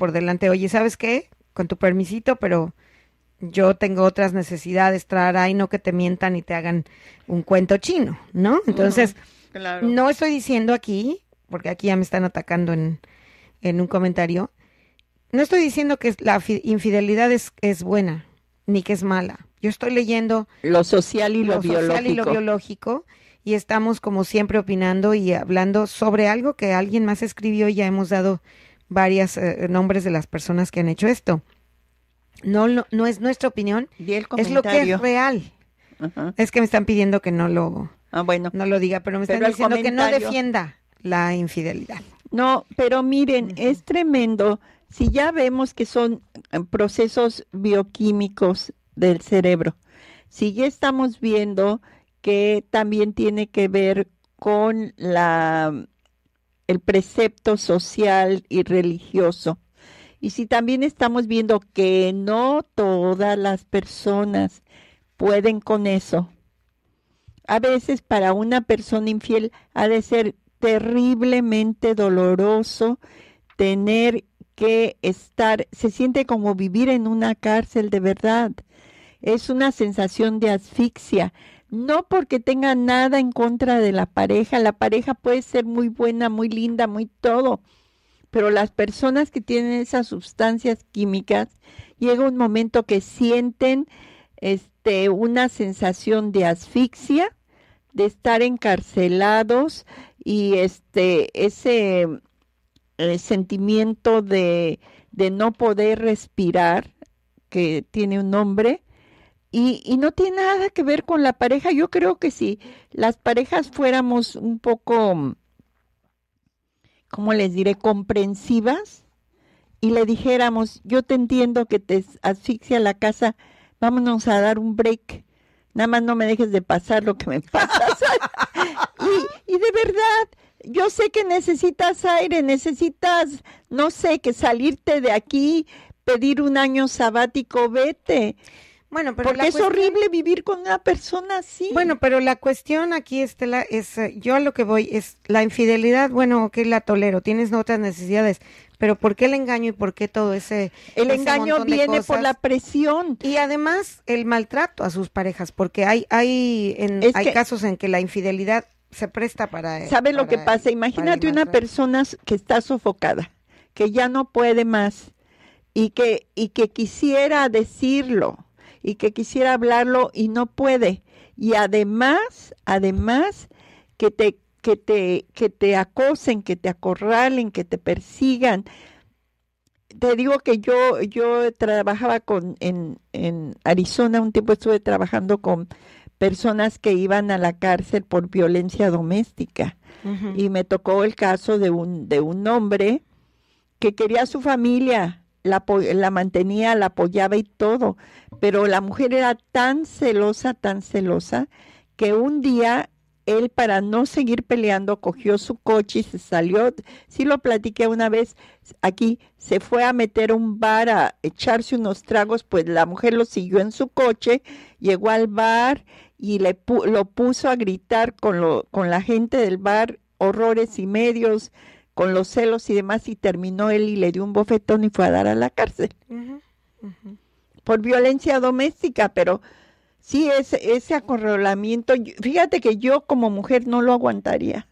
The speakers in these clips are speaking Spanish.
por delante, oye, ¿sabes qué? Con tu permisito, pero yo tengo otras necesidades, traerá y no que te mientan y te hagan un cuento chino, ¿no? Entonces, no estoy diciendo aquí, porque aquí ya me están atacando en, en un comentario, no estoy diciendo que la infidelidad es, es buena, ni que es mala. Yo estoy leyendo lo social y lo, lo social y lo biológico y estamos como siempre opinando y hablando sobre algo que alguien más escribió y ya hemos dado varios eh, nombres de las personas que han hecho esto. No, no, es nuestra opinión, es lo que es real. Es que me están pidiendo que no lo, ah, bueno. no lo diga, pero me están diciendo que no defienda la infidelidad. No, pero miren, es tremendo. Si ya vemos que son eh, procesos bioquímicos del cerebro, si ya estamos viendo que también tiene que ver con la el precepto social y religioso. Y si también estamos viendo que no todas las personas pueden con eso, a veces para una persona infiel ha de ser terriblemente doloroso tener que estar, se siente como vivir en una cárcel de verdad. Es una sensación de asfixia no porque tenga nada en contra de la pareja, la pareja puede ser muy buena, muy linda, muy todo, pero las personas que tienen esas sustancias químicas llega un momento que sienten este una sensación de asfixia, de estar encarcelados y este ese eh, sentimiento de, de no poder respirar que tiene un nombre y, y, no tiene nada que ver con la pareja. Yo creo que si las parejas fuéramos un poco, ¿cómo les diré?, comprensivas y le dijéramos, yo te entiendo que te asfixia la casa, vámonos a dar un break. Nada más no me dejes de pasar lo que me pasa. y, y de verdad, yo sé que necesitas aire, necesitas, no sé, que salirte de aquí, pedir un año sabático, vete. Bueno, pero porque es horrible vivir con una persona así. Bueno, pero la cuestión aquí, Estela, es, eh, yo a lo que voy, es la infidelidad, bueno, ok, la tolero, tienes otras necesidades, pero ¿por qué el engaño y por qué todo ese... El engaño viene por la presión. Y además el maltrato a sus parejas, porque hay, hay, en, hay casos en que la infidelidad se presta para... ¿Sabe lo que pasa? Imagínate una persona que está sofocada, que ya no puede más y que, y que quisiera decirlo y que quisiera hablarlo y no puede. Y además, además, que te, que te, que te acosen, que te acorralen, que te persigan. Te digo que yo, yo trabajaba con, en, en Arizona, un tiempo estuve trabajando con personas que iban a la cárcel por violencia doméstica. Y me tocó el caso de un, de un hombre que quería a su familia, la, la mantenía, la apoyaba y todo, pero la mujer era tan celosa, tan celosa, que un día él para no seguir peleando cogió su coche y se salió, sí lo platiqué una vez aquí, se fue a meter un bar a echarse unos tragos, pues la mujer lo siguió en su coche, llegó al bar y le lo puso a gritar con, lo, con la gente del bar horrores y medios, con los celos y demás y terminó él y le dio un bofetón y fue a dar a la cárcel. Por violencia doméstica, pero sí, ese, ese acorralamiento, fíjate que yo como mujer no lo aguantaría.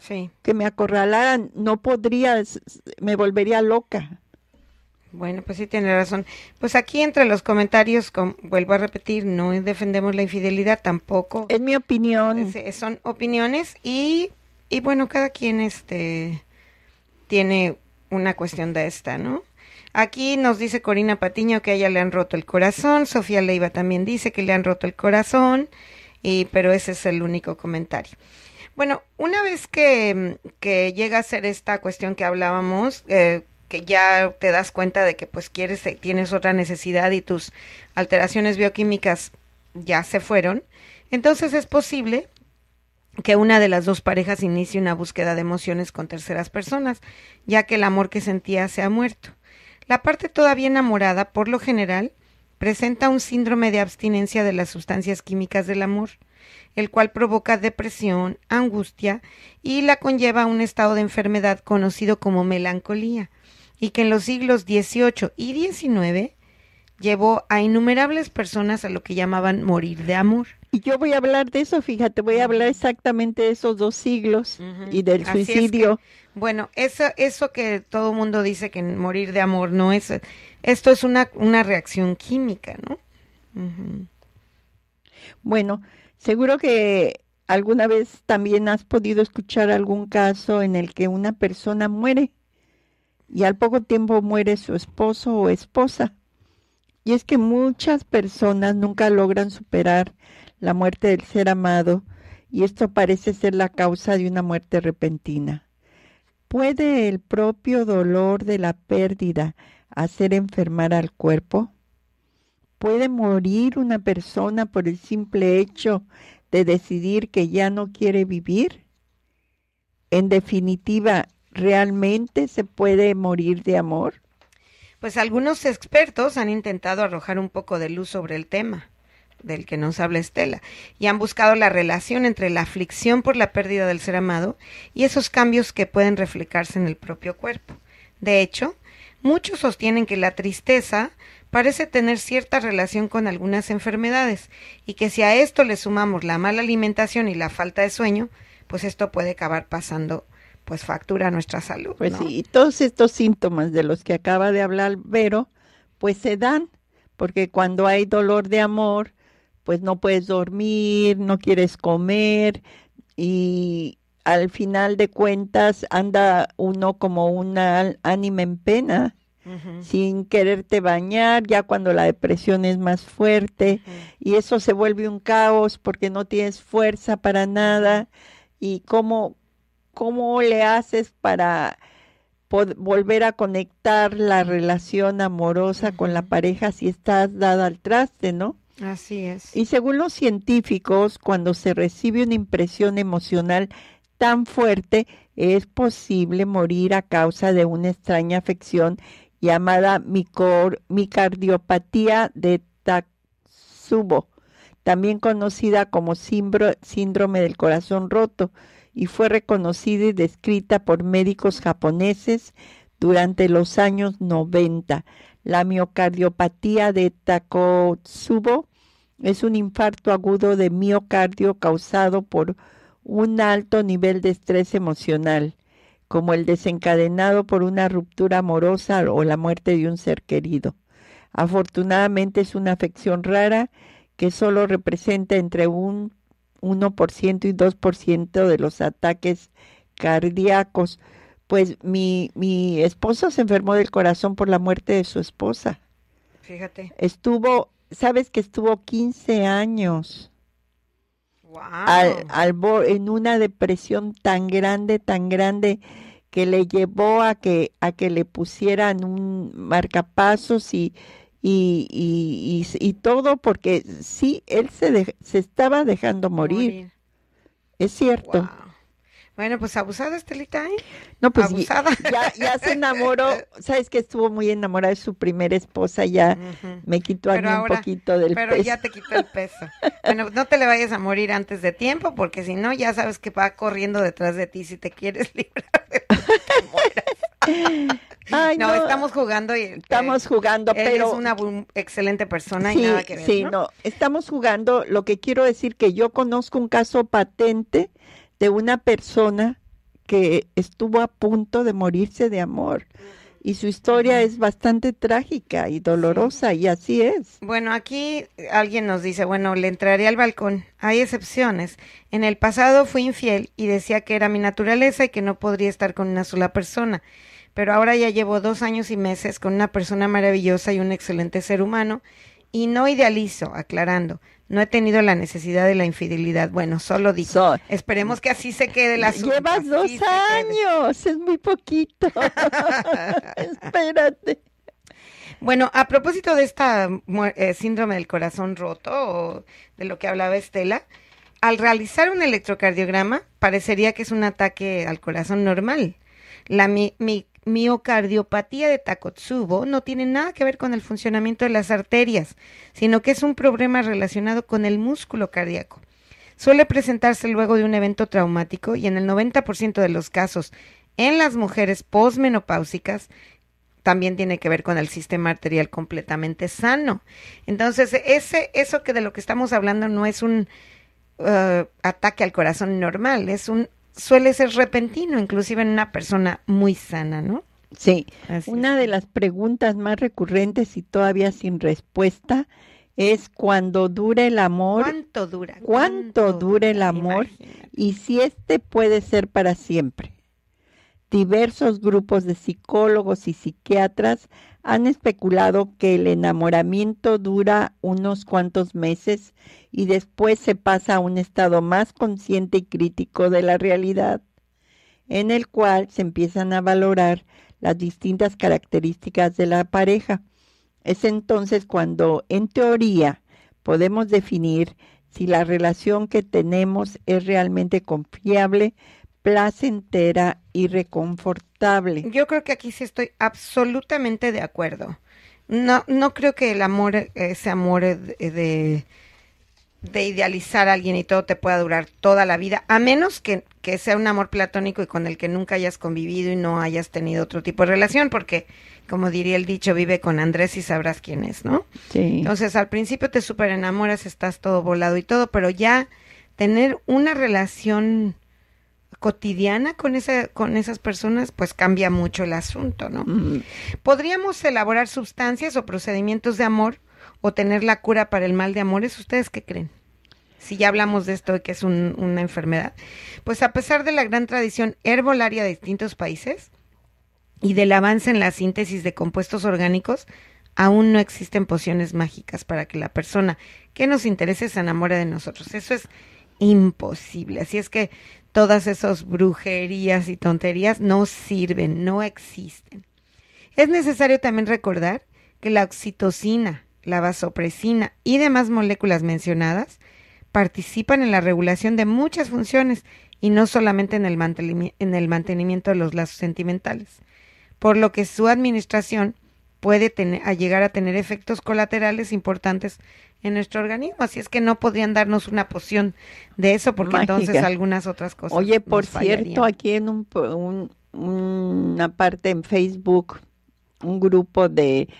Sí. Que me acorralaran, no podría, me volvería loca. Bueno, pues sí tiene razón. Pues aquí entre los comentarios, vuelvo a repetir, no defendemos la infidelidad tampoco. Es mi opinión. son opiniones y, y bueno, cada quien este tiene una cuestión de esta, ¿no? Aquí nos dice Corina Patiño que a ella le han roto el corazón, Sofía Leiva también dice que le han roto el corazón, y, pero ese es el único comentario. Bueno, una vez que, que llega a ser esta cuestión que hablábamos, eh, que ya te das cuenta de que pues quieres, tienes otra necesidad y tus alteraciones bioquímicas ya se fueron, entonces es posible que una de las dos parejas inicie una búsqueda de emociones con terceras personas, ya que el amor que sentía se ha muerto. La parte todavía enamorada, por lo general, presenta un síndrome de abstinencia de las sustancias químicas del amor, el cual provoca depresión, angustia y la conlleva a un estado de enfermedad conocido como melancolía. y que en los siglos XVIII y XIX llevó a innumerables personas a lo que llamaban morir de amor. Y yo voy a hablar de eso, fíjate, voy a hablar exactamente de esos dos siglos y del suicidio. bueno, eso, eso que todo el mundo dice que morir de amor no es, esto es una, una reacción química, ¿no? Bueno, seguro que alguna vez también has podido escuchar algún caso en el que una persona muere y al poco tiempo muere su esposo o esposa. Y es que muchas personas nunca logran superar la muerte del ser amado y esto parece ser la causa de una muerte repentina. ¿Puede el propio dolor de la pérdida hacer enfermar al cuerpo? ¿Puede morir una persona por el simple hecho de decidir que ya no quiere vivir? En definitiva, ¿realmente se puede morir de amor? Pues algunos expertos han intentado arrojar un poco de luz sobre el tema del que nos habla Estela, y han buscado la relación entre la aflicción por la pérdida del ser amado y esos cambios que pueden reflejarse en el propio cuerpo. De hecho, muchos sostienen que la tristeza parece tener cierta relación con algunas enfermedades y que si a esto le sumamos la mala alimentación y la falta de sueño, pues esto puede acabar pasando pues factura nuestra salud. Pues sí, y todos estos síntomas de los que acaba de hablar Vero, pues se dan, porque cuando hay dolor de amor, pues no puedes dormir, no quieres comer y al final de cuentas anda uno como una ánima en pena. sin quererte bañar, ya cuando la depresión es más fuerte y eso se vuelve un caos porque no tienes fuerza para nada y cómo, ¿Cómo le haces para volver a conectar la relación amorosa con la pareja si estás dada al traste, ¿no? Así es. Y según los científicos, cuando se recibe una impresión emocional tan fuerte, es posible morir a causa de una extraña afección llamada micardiopatía de Tatsubo, también conocida como síndrome del corazón roto y fue reconocida y descrita por médicos japoneses durante los años 90. La miocardiopatía de Takotsubo es un infarto agudo de miocardio causado por un alto nivel de estrés emocional, como el desencadenado por una ruptura amorosa o la muerte de un ser querido. Afortunadamente es una afección rara que solo representa entre un 1% y 2% de los ataques cardíacos. Pues mi, mi esposo se enfermó del corazón por la muerte de su esposa. Fíjate. Estuvo, sabes que estuvo 15 años. Wow. Al, al, en una depresión tan grande, tan grande que le llevó a que a que le pusieran un marcapasos y y, y, y, todo porque sí, él se, se estaba dejando morir. Es cierto. Bueno, pues abusada Estelita, ¿eh? No, pues abusada. Ya, ya se enamoró, sabes que estuvo muy enamorada de su primera esposa, ya me quitó a mí un poquito del pero ya te quitó el peso. bueno, no te le vayas a morir antes de tiempo, porque si no, ya sabes que va corriendo detrás de ti si te quieres librar de que mueras. no, estamos jugando y estamos jugando, pero es una excelente persona y nada que ver. Sí, ¿no? estamos jugando. Lo que quiero decir que yo conozco un caso patente de una persona que estuvo a punto de morirse de amor. Y su historia es bastante trágica y dolorosa, y así es. Bueno, aquí alguien nos dice, bueno, le entraré al balcón. Hay excepciones. En el pasado fui infiel y decía que era mi naturaleza y que no podría estar con una sola persona pero ahora ya llevo dos años y meses con una persona maravillosa y un excelente ser humano y no idealizo, aclarando. No he tenido la necesidad de la infidelidad. Bueno, solo digo. esperemos que así se quede la Llevas dos años, es muy poquito. Espérate. Bueno, a propósito de esta eh, síndrome del corazón roto, o de lo que hablaba Estela, al realizar un electrocardiograma parecería que es un ataque al corazón normal. La mi, mi miocardiopatía de Takotsubo no tiene nada que ver con el funcionamiento de las arterias, sino que es un problema relacionado con el músculo cardíaco. Suele presentarse luego de un evento traumático y en el 90% de los casos en las mujeres posmenopáusicas también tiene que ver con el sistema arterial completamente sano. Entonces, ese, eso que de lo que estamos hablando no es un uh, ataque al corazón normal, es un, suele ser repentino, inclusive en una persona muy sana, ¿no? Sí, una de las preguntas más recurrentes y todavía sin respuesta es cuando dura el amor. ¿Cuánto dura? ¿Cuánto, dura el amor? Y si este puede ser para siempre. Diversos grupos de psicólogos y psiquiatras han especulado que el enamoramiento dura unos cuantos meses y después se pasa a un estado más consciente y crítico de la realidad, en el cual se empiezan a valorar las distintas características de la pareja. Es entonces cuando, en teoría, podemos definir si la relación que tenemos es realmente confiable, placentera y reconfortable. Yo creo que aquí sí estoy absolutamente de acuerdo. No, no creo que el amor, ese amor de, de idealizar a alguien y todo te pueda durar toda la vida, a menos que, que, sea un amor platónico y con el que nunca hayas convivido y no hayas tenido otro tipo de relación, porque, como diría el dicho, vive con Andrés y sabrás quién es, ¿no? Sí. Entonces, al principio te super enamoras, estás todo volado y todo, pero ya tener una relación cotidiana con esa con esas personas pues cambia mucho el asunto, ¿no? Mm. Podríamos elaborar sustancias o procedimientos de amor o tener la cura para el mal de amores, ¿ustedes qué creen? Si ya hablamos de esto, que es un, una enfermedad, pues a pesar de la gran tradición herbolaria de distintos países y del avance en la síntesis de compuestos orgánicos, aún no existen pociones mágicas para que la persona que nos interese se enamore de nosotros. Eso es imposible. Así es que todas esas brujerías y tonterías no sirven, no existen. Es necesario también recordar que la oxitocina, la vasopresina y demás moléculas mencionadas participan en la regulación de muchas funciones y no solamente en el, en el mantenimiento de los lazos sentimentales, por lo que su administración puede tener, a llegar a tener efectos colaterales importantes en nuestro organismo. Así es que no podrían darnos una poción de eso porque entonces algunas otras cosas. Oye, por cierto, aquí en un, un, una parte en Facebook, un grupo de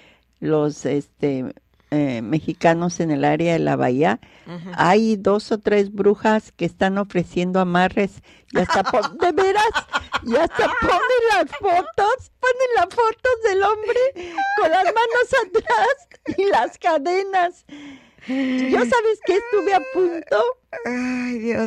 los este eh, mexicanos en el área de la bahía, hay dos o tres brujas que están ofreciendo amarres y hasta de veras, y hasta ponen las fotos, ponen las fotos del hombre con las manos atrás y las cadenas. Yo sabes que estuve a punto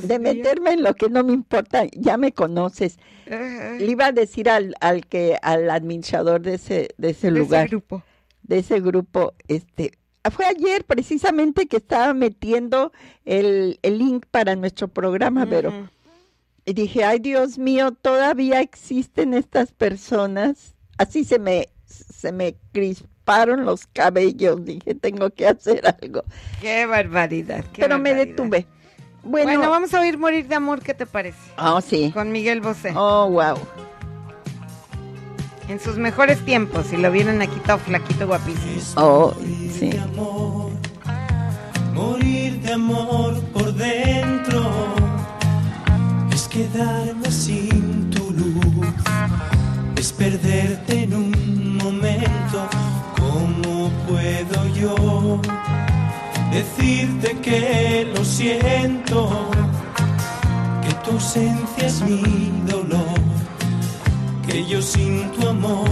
de meterme en lo que no me importa, ya me conoces. Le iba a decir al, al que al administrador de ese de ese lugar, grupo. de ese grupo, este, fue ayer precisamente que estaba metiendo el, el link para nuestro programa, pero y dije, ay Dios mío, todavía existen estas personas. Así se me, se me crisparon los cabellos, dije, tengo que hacer algo. Qué barbaridad. pero me detuve. Bueno, vamos a oír Morir de Amor, ¿qué te parece? Oh, sí. Con Miguel Bosé. Oh, wow en sus mejores tiempos, y lo vieron aquí todo flaquito, guapísimo. Oh, sí. morir de amor por dentro perderte en un momento. ¿Cómo puedo yo decirte que lo siento? Que tu ausencia es mi dolor que yo sin tu amor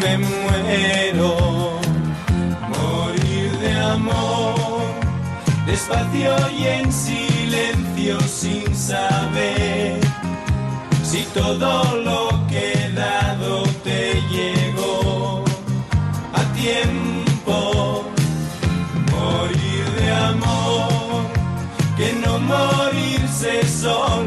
me muero. Morir de amor, despacio y en silencio sin saber si todo lo morirse